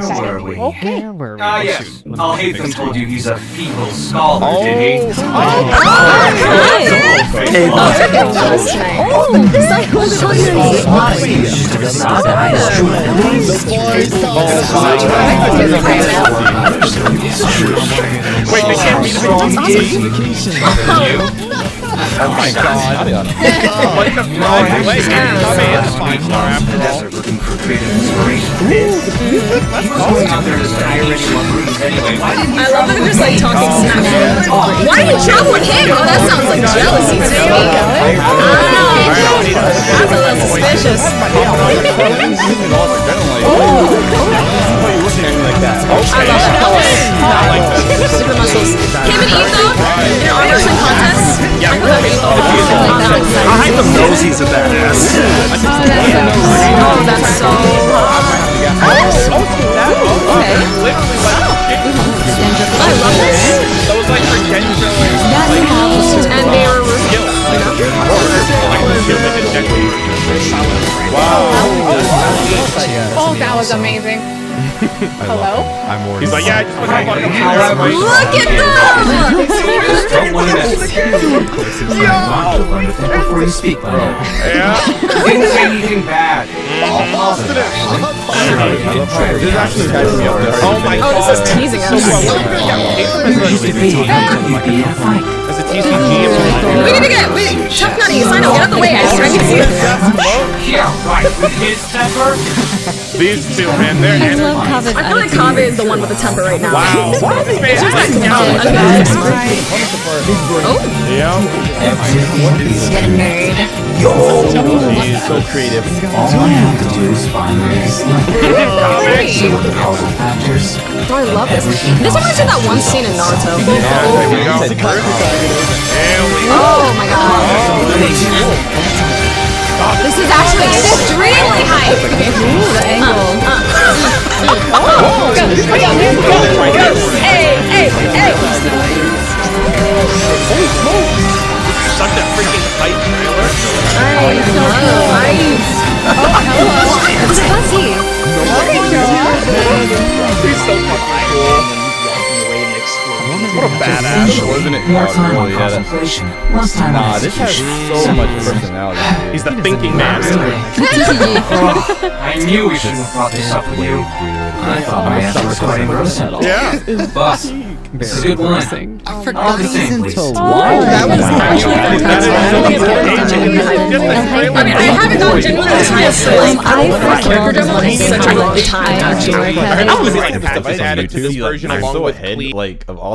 Where were we? Okay. Ah, yes. Alhaitham told you he's a feeble scholar, did he? Oh, Hey, Wait, they can't beat him in D&D? Oh my god. What the fuck? Wait, come in. Five star after all. Desert looking for creative inspiration. He was going out there to study anyone rooms anyway. Why didn't I love that they're just like talking smack. Why do you travel with him? Oh, that sounds like jealousy to me. Oh, that's a little suspicious. I love it. Not like this. Super muscles. Him and Etho I knows he's a badass. Oh, that's so hot. Okay. Literally like I love this. those like pretend fillers. And they were Skill. Like human injection. Oh, that was amazing. Hello? I'm more. He's like, yeah, I just went up on the Look at them! Don't want to. Want to think before you speak, by now. Yeah. Didn't say anything bad. All positive, actually. Sure, you didn't try to This actually catches me up there. Oh my Oh, god. this is teasing us. Used to be, you'd be a. As a TCG We need to get, out the way. I need to see. Yeah, right. With his temper. These two, man, they're I love enemies. I feel like Kaveh is the one with the temper right now. Wow. This man is like No, down. Oh, Yeah. getting married. He's so creative. All I have to do is find where he's like. The causal factors. oh, I love this. This reminds me of that one scene in Naruto. There we go. There we my god. This is actually extremely high. Ooh, the angle. Oh, go, go, go, badass. Wasn't it? More Oh, time really, yeah, that's- concentration. Less time Nah, on this has so much personality. He's the thinking man. Oh, I knew we shouldn't have brought this up with you. I thought my answer was quite gross. Yeah. Boss, this is a good one. All the same, please. Oh, that was actually That is so important. Just the I mean, I haven't gone genuinely serious for like I oh, for character demo in such a long time, actually. I was like, Stuff patches on added to YouTube, this like, version I'm along so with ahead, Cle- like of all